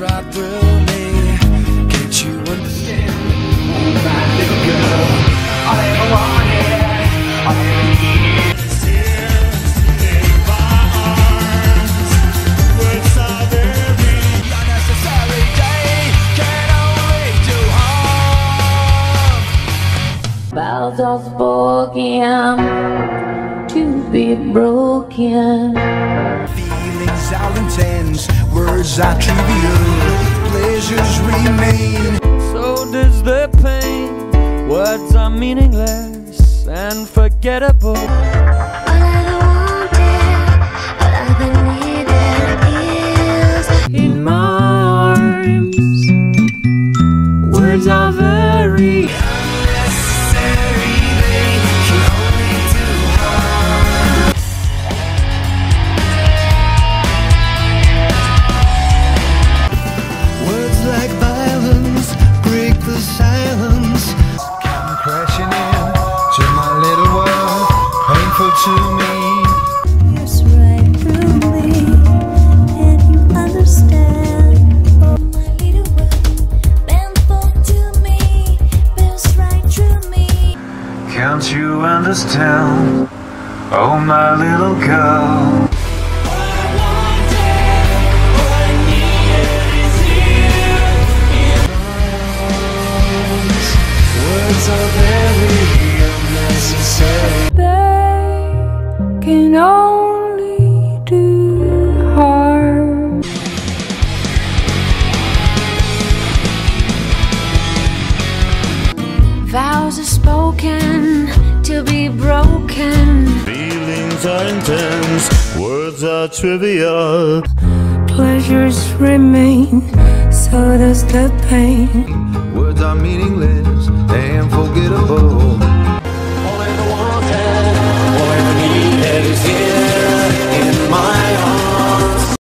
right through me Can't you understand? Oh, my little girl I ever wanted I Vows are spoken to be broken. Feelings are intense, words are trivial, pleasures remain. So does the pain. Words are meaningless and forgettable. All I wanted, all I've been is In my arms, words are very Can't you understand? Oh, my little world, painful to me. Tears right through me. Can't you understand? Oh, my little girl. words are very They can only do harm. Vows are spoken to be broken. Feelings are intense, words are trivial. Pleasures remain, so does the pain. Words are meaningless.